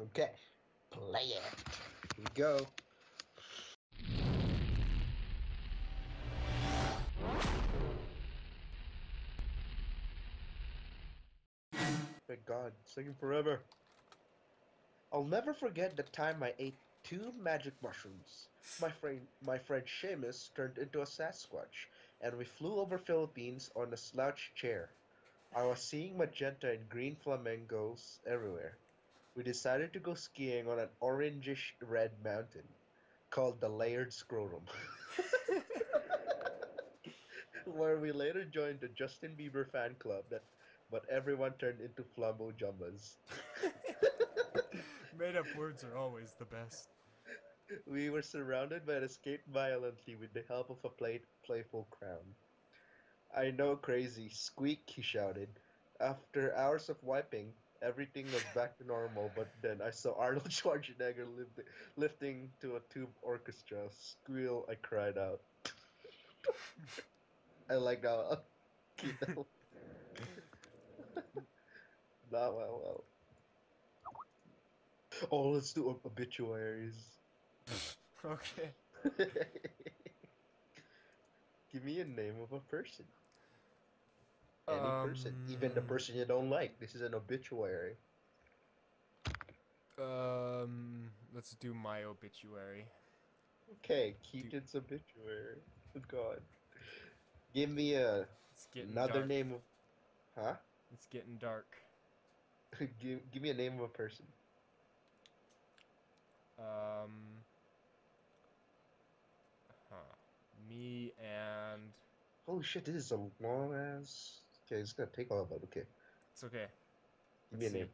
Okay, play it. Here we go. Thank God, taking forever. I'll never forget the time I ate two magic mushrooms. My friend, my friend Seamus turned into a Sasquatch, and we flew over Philippines on a slouch chair. I was seeing magenta and green flamingos everywhere. We decided to go skiing on an orangish red mountain called the Layered Scrotum. Where we later joined the Justin Bieber fan club that but everyone turned into flambo jumbas. Made up words are always the best. We were surrounded but escaped violently with the help of a play- playful crowd. I know, crazy. Squeak, he shouted. After hours of wiping, everything was back to normal, but then I saw Arnold Schwarzenegger lift- lifting to a tube orchestra. Squeal, I cried out. I like how. Not well, well. Oh, let's do ob- obituaries. Okay. Give me a name of a person. Any person, even the Um, person you don't like. This is an obituary. Um, let's do my obituary. Okay, Keaton's obituary. Good God. Give me a another dark. name of, huh? It's getting dark. give give me a name of a person. Um. Huh. Me and Holy shit, this is a long ass. Okay, it's gonna take a while, but okay. it's okay. Give me a Let's see. name.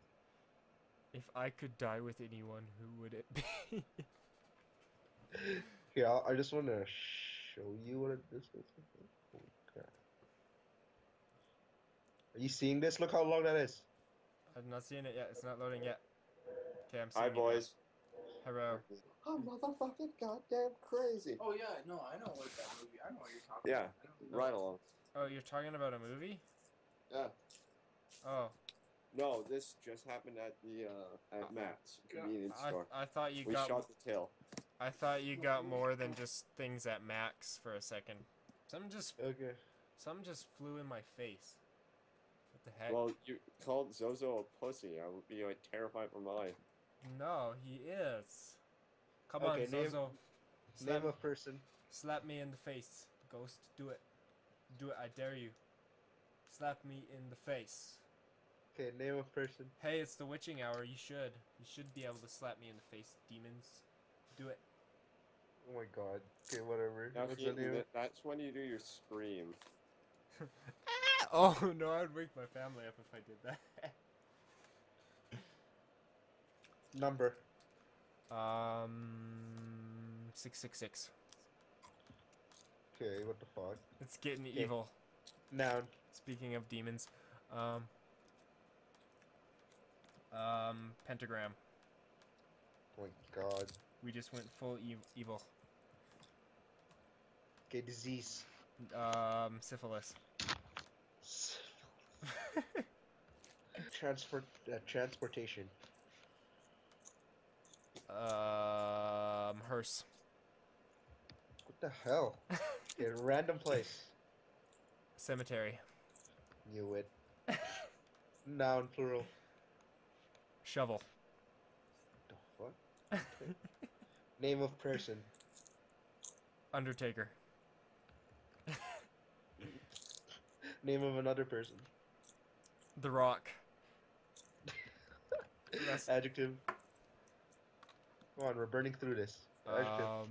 If I could die with anyone, who would it be? Here, I'll, I just want to show you what it, this is. Holy. Are you seeing this? Look how long that is. I'm not seeing it yet. It's not loading yet. Okay, I'm seeing Hi, it now. boys. Hello. I'm motherfucking goddamn crazy. Oh yeah, no, I know what that movie. I know what you're talking Yeah, about. I. Right along. Oh, you're talking about a movie? Yeah. Oh, No, this just happened at the uh, at Matt's convenience I, store. I thought you We got shot the tail. I thought you got more than just things at Max for a second. Some just Okay. some just flew in my face. What the heck? Well, you called Zozo a pussy. I would be like terrified for mine. no, he is. Come Okay, on, name- Zozo. Slap, Name a person. slap me in the face, Ghost. Do it. Do it. I dare you. Slap me in the face. Okay, name a person. Hey, it's the witching hour. You should. You should be able to slap me in the face, demons. Do it. Oh my god. Okay, whatever. Now, What's the Keaton, that- that's when you do your scream. Oh no, I'd wake my family up if I did that. Number. um, six six six. Okay, what the fuck? It's getting Okay. evil. Noun. Speaking of demons, um, um, pentagram. Oh my god. We just went full ev- evil. Okay, disease. Um, syphilis. Transport. Uh, transportation. Um, hearse. What the hell? Okay, random place. Cemetery. Knew it. Noun plural. Shovel. The fuck? Okay. Name of person. Undertaker. Name of another person. The Rock. That's- Adjective. Come on, we're burning through this. Adjective. Um,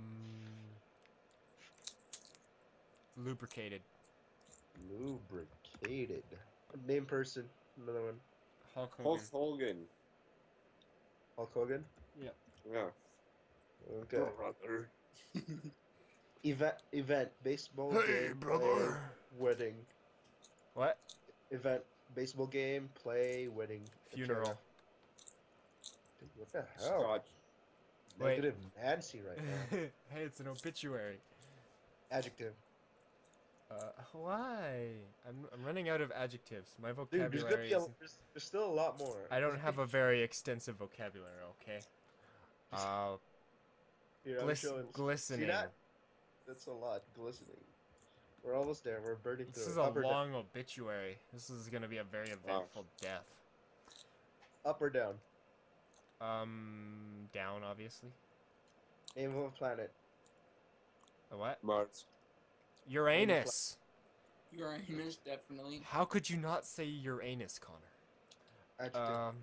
lubricated. Lubricated. Name person. Another one. Hulk Hogan. Hulk Hogan. Hulk Hogan. Yeah. Okay. Brother. Event. Event. Baseball Hey, game. brother. play, wedding. What? Event. Baseball game. Play. Wedding. Funeral. Dude, what the hell? Scotch. Wait. Negative Nancy right now. hey, it's an obituary. Adjective. Uh, why? I'm I'm running out of adjectives. My Dude, there's vocabulary be a, is. there's, there's still a lot more. I don't have a very extensive vocabulary. Okay. Uh, Here, glis- showing- glistening. See that? That's a lot. Glistening. We're almost there. We're burning This through. is a up or, long obituary. This is gonna be a very eventful death. up or down. Um, down obviously. Name of a planet. A what? Mars. Uranus. Uranus, definitely. How could you not say Uranus, Connor? Adjective. Um.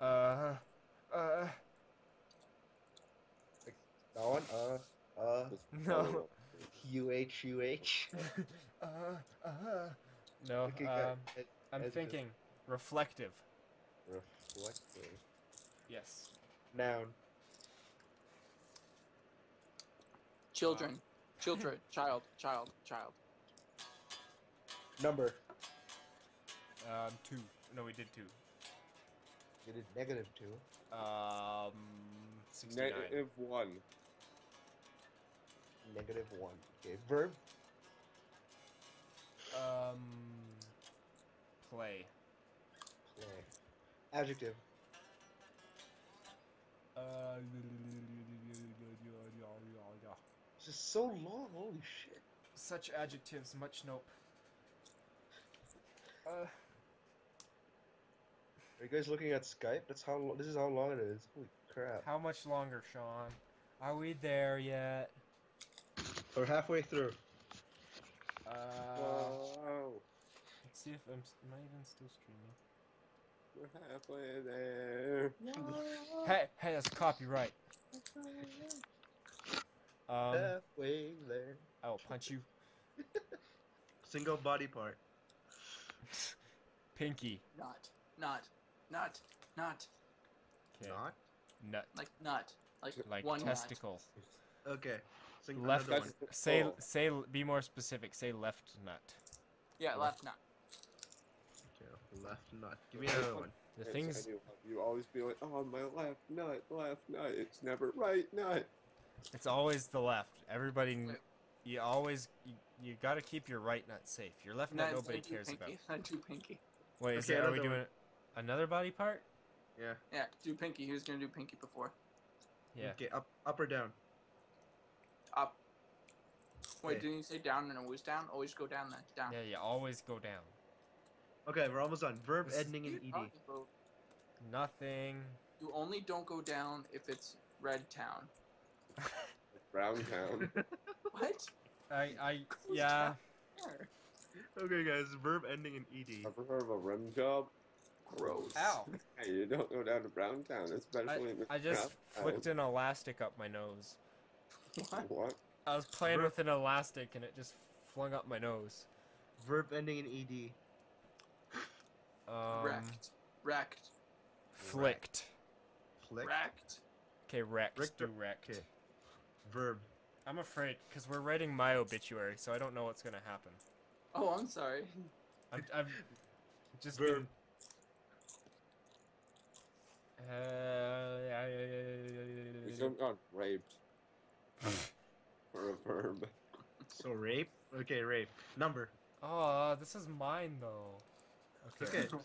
Uh. Uh. that one. Uh. Uh. No. probably what- U H U H. uh. Uh. No. Okay. Um. Ad- I'm adjective. thinking reflective. Reflective. Yes. Noun. Children. Children. child. Child. Child. Number. Um. Two. No, we did two. You did negative two. Um. Sixty-nine. Negative one. Negative one. Okay. Verb. Um. Play. Play. Adjective. Uh. This is so long. Holy shit. Such adjectives, much nope. Uh. Are you guys looking at Skype? That's how. This is how long it is. Holy crap. How much longer, Sean? Are we there yet? We're halfway through. Uh, Wow. let's see if I'm. s- Am I even still streaming? We're halfway there. Hey, hey, that's copyright. Um, halfway there. I will punch you. Single body part. Pinky. Not. Not. Not. Not. Okay. Not. Nut. Like nut. Like, Like one testicle. Okay. Sing Left. another one. Say. Oh. Say. Be more specific. Say left nut. nut. Yeah, left nut. Okay, left nut. Give me another one. The Yes, things. I do. You always be like, oh, my left nut, left nut. It's never right nut. It's always the left. Everybody. You always. You, you gotta keep your right nut safe. Your left nut Nut, nobody I do cares about. pinky. I do pinky. Wait, is Okay, that, are we another one. doing another body part? Yeah. Yeah, do pinky. Who's gonna do pinky before. Yeah. Okay. Up. Up or down. Up. Wait, Okay. didn't you say down and always down? Always go down then. Down. Yeah. You always go down. Okay, we're almost done. Verb This ending in What ed. Nothing. You only don't go down if it's Red Town. Brown town. What? I. I. Yeah. Okay, guys. Verb ending in ed. Ever heard of a rim job? Gross. Ow. Hey, you don't go down to Brown Town, especially in the I just Town. flicked an elastic up my nose. What? What? I was playing Verb- with an elastic and it just flung up my nose. Verb ending in ed. Um, Wrecked. Wrecked. Flicked. Flick. Wrecked. Okay, wrecked. Richter- Do wrecked. okay. Verb. I'm afraid because we're writing my obituary, so I don't know what's gonna happen. Oh, I'm sorry. I'm, I've just Verb. been. Uh, yeah, yeah, yeah, yeah, yeah, yeah, should have gone raped. For a verb. So rape. Okay, rape. Number. Oh, this is mine though. Okay. Okay.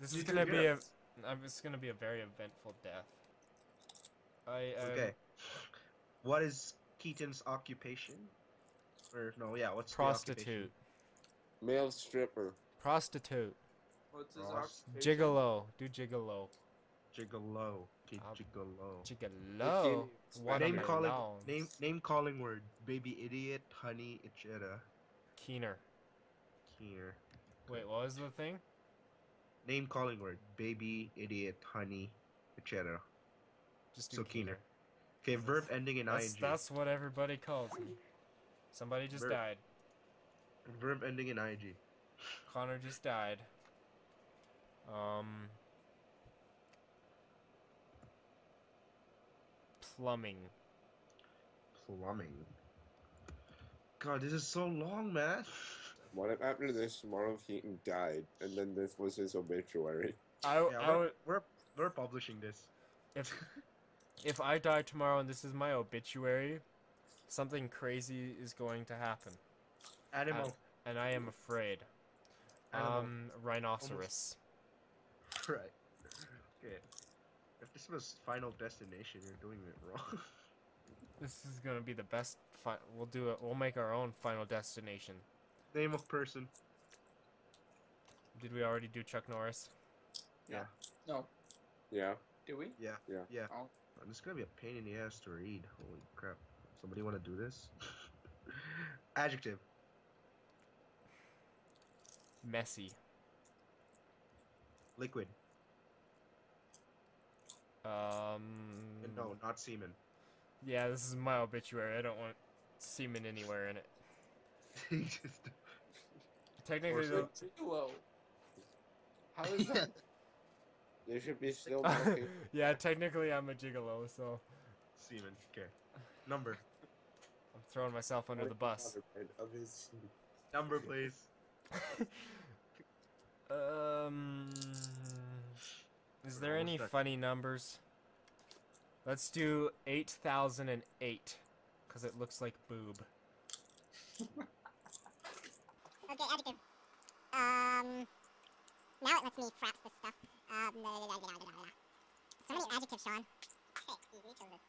This You is gonna be good. a. Um, it's gonna be a very eventful death. I um, Okay. What is Keaton's occupation? Or no, yeah. What's the occupation? prostitute, Male stripper. prostitute, What's his Ross. occupation? gigolo, do gigolo, Gigolo. Okay, Um, gigolo. gigolo. What Name calling. nouns? Name name calling word. Baby idiot, honey, etc. Keener. Keener. Wait, what was the thing? Name calling word. Baby, idiot, honey, etc. Just do So keener. Okay, verb ending in That's, ing. that's what everybody calls me. Somebody just Verb. died. Verb ending in ing. Connor just died. Um. Plumbing. Plumbing. God, this is so long, man. What if after this, tomorrow Heaton died, and then this was his obituary? I, Yeah, I we're, would, we're we're publishing this. if if I die tomorrow and this is my obituary, something crazy is going to happen. Animal. and I am afraid. Animal. Um, rhinoceros. Right. Okay. If this was Final Destination, you're doing it wrong. This is gonna be the best. Fi- we'll do it. We'll make our own final destination. Name of person. Did we already do Chuck Norris? Yeah. No. Yeah. Do we? Yeah. Yeah. Yeah. Oh. Uh, This is gonna be a pain in the ass to read. Holy crap. Somebody wanna do this? Adjective. Messy. Liquid. Um. No, not semen. Yeah, this is my obituary. I don't want semen anywhere in it. Just- Technically, though, Whoa. How is that? There should be still marking. yeah, technically I'm a gigolo, so semen. Okay. Number. I'm throwing myself under the bus. Of his. Number, please. Um, is there any done. funny numbers? Let's do 8008, because it looks like boob. Okay, adjective. Um, now it lets me fraps this stuff. Um, da. so many adjectives, Sean. Hey, you, you chose it.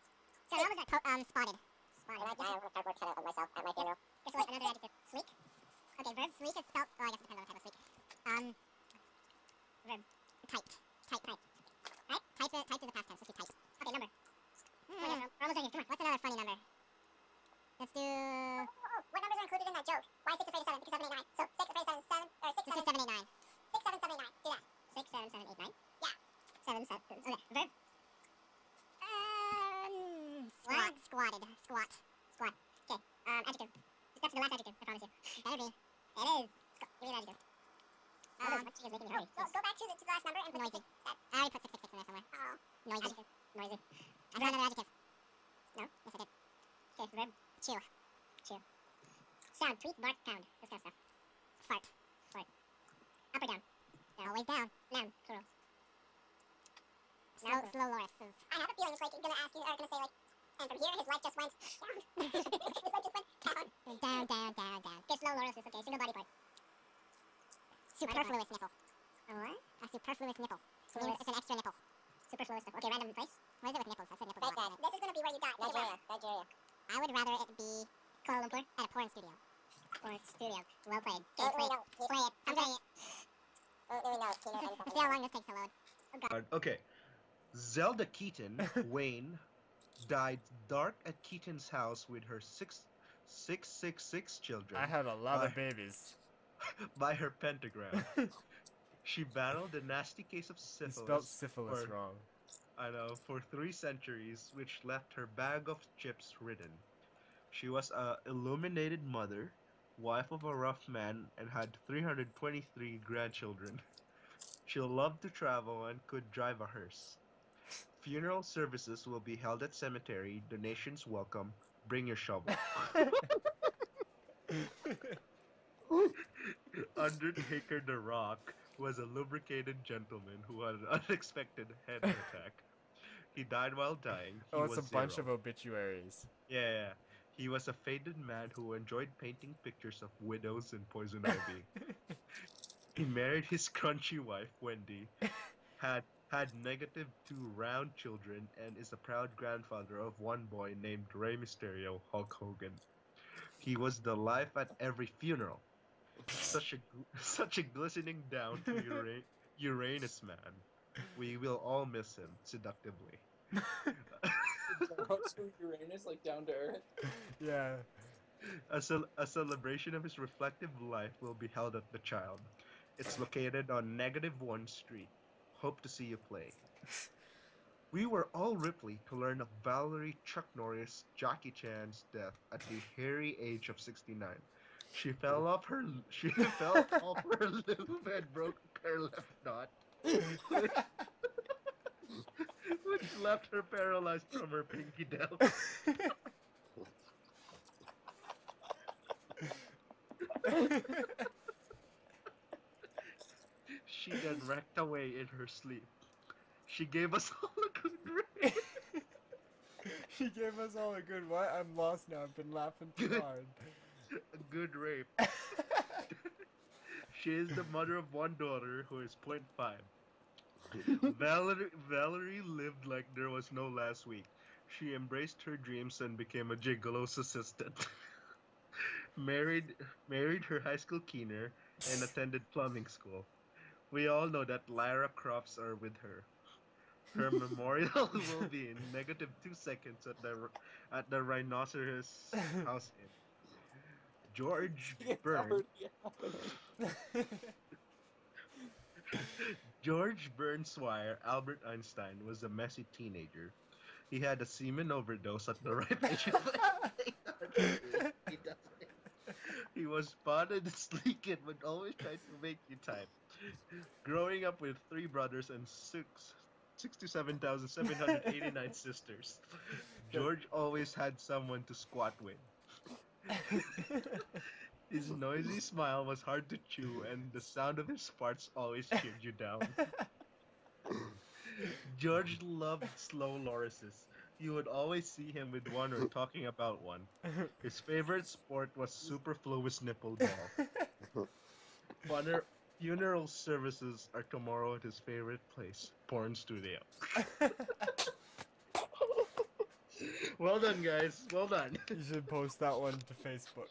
So how was that po- um, spotted? Spotted. I, I have a cardboard cutout of myself at my funeral. Guess what? Another adjective. Sleek. Okay, verb sleek is spelled. Oh, I guess it depends on the type of sleek. Um, verb. Tight. Tight. Tight. Right? Tight. Tight is the past tense. Let's do tight. Okay, number. Hmm. We're almost done here. Come on. What's another funny number? Let's do. Oh, oh, oh. What numbers are included in that joke? Why six afraid of seven? Because seven, eight, nine. So six afraid of seven, seven, or six, seven, seven, eight, nine. Six, seven, seven, eight, nine. Do that. Six, seven, seven, eight, nine. Yeah. Seven, seven. Okay. Verb. Um. Squat. Squatted. Squat. Squat. Okay. Um. Adjective. That's the last adjective. I promise you. Better be. It is. Squ- Give me the adjective. Um. Is making me. Go, go back to the, to the last number and put noisy. I already put six six six in there somewhere. Oh. Noisy. Noisy. I found another adjective. No. Yes, I did. Okay. Verb. Chew. Chew. Sound, tweet, bark, pound. This kind of stuff. Fart. Fart. Up or down? Always down. Noun. Plural. Slow, no. slow lorises. I have a feeling it's like gonna ask you, or gonna say like, and from here his life just went down. his life just went down. Down, down, down, down. Okay, slow lorises. Okay, single body part. Superfluous nipple. A what? A superfluous nipple. It means it's an extra nipple. Superfluous nipple. Okay, random place. What is it with nipples? I said nipples. Right, Dad. This is gonna be where you die. Nigeria. Nigeria. I would rather it be Kuala Lumpur at a porn studio. Porn studio. Well played. Okay, play, it. play it. I'm playing it. Oh, there we go. See how long this takes to load. Oh god. Okay. Zelda Keaton, Wayne, died dark at Keaton's house with her six, six, six, six children I had a lot of babies. by her pentagram. she battled a nasty case of You syphilis. spelled syphilis or- wrong. I know, for three centuries, which left her bag of chips ridden. She was a illuminated mother, wife of a rough man, and had 323 grandchildren. She loved to travel and could drive a hearse. Funeral services will be held at cemetery. Donations welcome. Bring your shovel. Undertaker the Rock was a lubricated gentleman who had an unexpected head attack. He died while dying. He oh, it's was a bunch zero. of obituaries. Yeah, yeah. He was a faded man who enjoyed painting pictures of widows and poison ivy. he married his crunchy wife, Wendy, had had negative two round children, and is a proud grandfather of one boy named Rey Mysterio, Hulk Hogan. He was the life at every funeral. Such a such a glistening down to Ura- Uranus man. We will all miss him seductively. Down to Uranus, like down to Earth. yeah. A, cel- a celebration of his reflective life will be held at the Child. It's located on Negative One Street. Hope to see you play. We were all Ripley to learn of Valerie Chuck Norris, Jackie Chan's death at the hairy age of 69. She fell off her she fell off her lube and broke her left knot, left her paralyzed from her pinky down. She then wrecked away in her sleep. She gave us all a good rain. he gave us all a good what? I'm lost now. I've been laughing too Good. hard. A good rape. she is the mother of one daughter who is 0.5. Valerie, Valerie lived like there was no last week. She embraced her dreams and became a gigolo's assistant. married, married her high school keener and attended plumbing school. We all know that Lyra Crofts are with her. Her memorial will be in negative two seconds at the at the Rhinoceros House Inn. George It's Byrne. already happening. George Burnswire Albert Einstein was a messy teenager. He had a semen overdose at the ripe age of He doesn't. He was spotted sleek and would always try to make you type. Growing up with three brothers and six. 67,789 sisters. George always had someone to squat with. His noisy smile was hard to chew, and the sound of his farts always cheered you down. George loved slow lorises. You would always see him with one or talking about one. His favorite sport was superfluous nipple ball. Funer- funeral services are tomorrow at his favorite place, porn studio. well done, guys. Well done. you should post that one to Facebook.